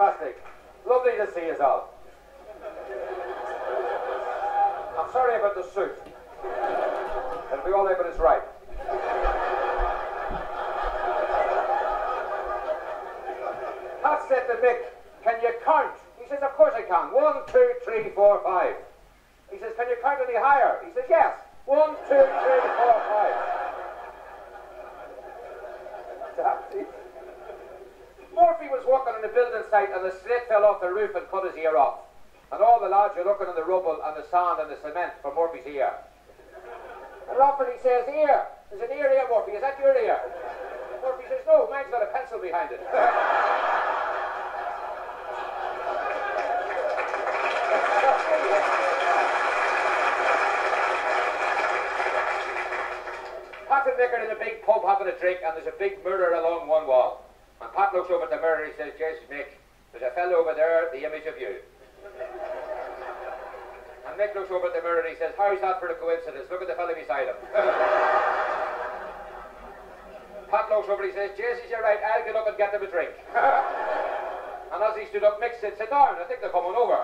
fantastic. Lovely to see us all. I'm sorry about the suit. It'll be all there, but it's right. Pat said to Mick, can you count? He says, of course I can. One, two, three, four, five. He says, can you count any higher? He says, yes. One, two, three, four, five. Murphy was working on a building site and the slate fell off the roof and cut his ear off. And all the lads were looking in the rubble and the sand and the cement for Murphy's ear. And Rafferty says, ear, there's an ear here, Murphy, is that your ear? Murphy says, no, mine's got a pencil behind it. Pat and in a big pub having a drink and there's a big mirror along one wall. And Pat looks over at the mirror and he says, Jaysus Mick, there's a fellow over there, the image of you. And Mick looks over at the mirror and he says, How's that for a coincidence? Look at the fellow beside him. Pat looks over and he says, Jaysus, you're right, I'll get up and get them a drink. and as he stood up, Mick said, Sit down, I think they're coming over.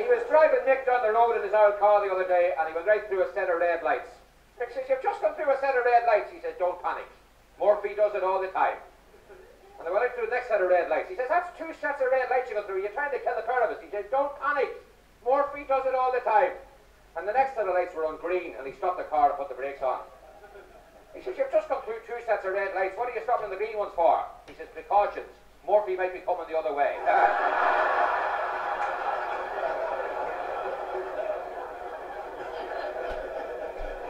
He was driving Nick down the road in his old car the other day and he went right through a set of red lights. Nick says, You've just gone through a set of red lights. He says, Don't panic. Murphy does it all the time. And they went right through the next set of red lights. He says, That's two sets of red lights you go through. You're trying to kill the pair of us. He says, Don't panic. Murphy does it all the time. And the next set of lights were on green and he stopped the car and put the brakes on. He says, You've just come through two sets of red lights. What are you stopping the green ones for? He says, Precautions. Murphy might be coming the other way.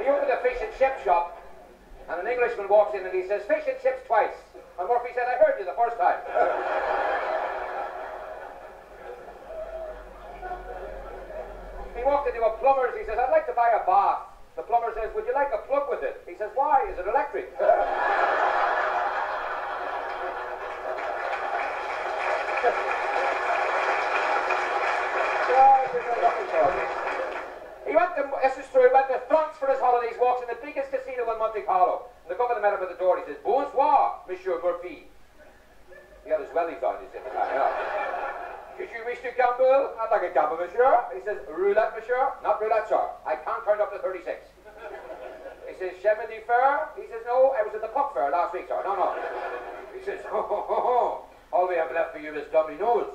He opened fish and chip shop, and an Englishman walks in and he says, Fish and chips twice. And Murphy said, I heard you the first time. he walked into a plumber's, he says, I'd like to buy a bath. The plumber says, Would you like a plug with it? He says, Why? Is it electric? to, this is true, went to France for his holidays, walks in the biggest casino in Monte Carlo. And the governor met him at the door, he says, Bonsoir, Monsieur Murphy. He had his wellies on, he said. Did you wish to gamble? I'd like a gamble, monsieur. He says, roulette, monsieur? Not roulette, sir. I can't count up to 36. He says, chemin de fer? He says, no, I was at the puck fair last week, sir. No, no. He says, ho, ho, ho, ho. All we have left for you is dominoes.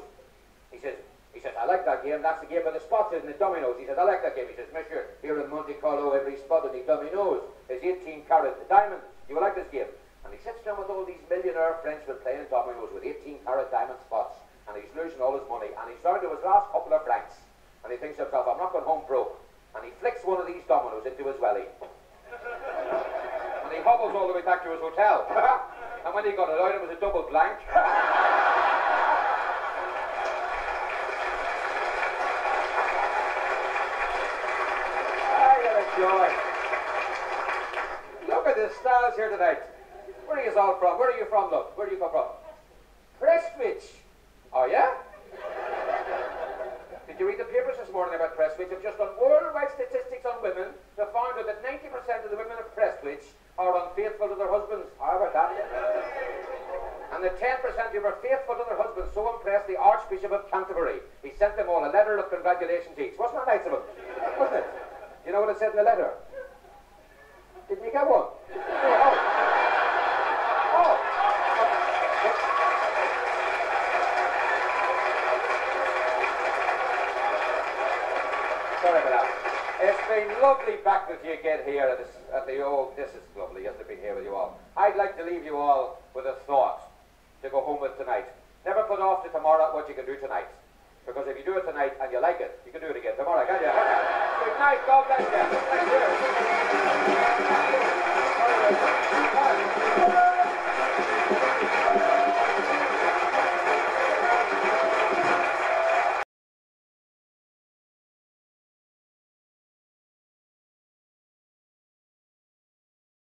He says, he says, I like that game. That's the game of the spots, isn't it? Dominoes. He says, I like that game. He says, Monsieur, here in Monte Carlo, every spot in the dominoes is 18 carat diamonds. You will like this game. And he sits down with all these millionaire Frenchmen playing dominoes with 18 carat diamond spots. And he's losing all his money. And he's down to his last couple of francs. And he thinks to himself, I'm not going home broke. And he flicks one of these dominoes into his welly. and he hobbles all the way back to his hotel. and when he got it out, it was a double blank. Look at the stars here tonight. Where are you all from? Where are you from, look? Where do you come from? Prestwich. Oh, yeah? Did you read the papers this morning about Prestwich? Have just done worldwide statistics on women to find out that 90% of the women of Prestwich are unfaithful to their husbands. How about that? And the 10% who were faithful to their husbands so impressed the Archbishop of Canterbury. He sent them all a letter of congratulations each. Wasn't that nice of him? Wasn't it? You know what it said in the letter? Did you get one? Oh. oh. Sorry about that. It's been lovely back with you again here at, this, at the old. This is lovely, just to be here with you all. I'd like to leave you all with a thought to go home with tonight. Never put off to tomorrow what you can do tonight. Because if you do it tonight and you like it, you can do it again tomorrow, can you? Good night. God bless you. Thank you.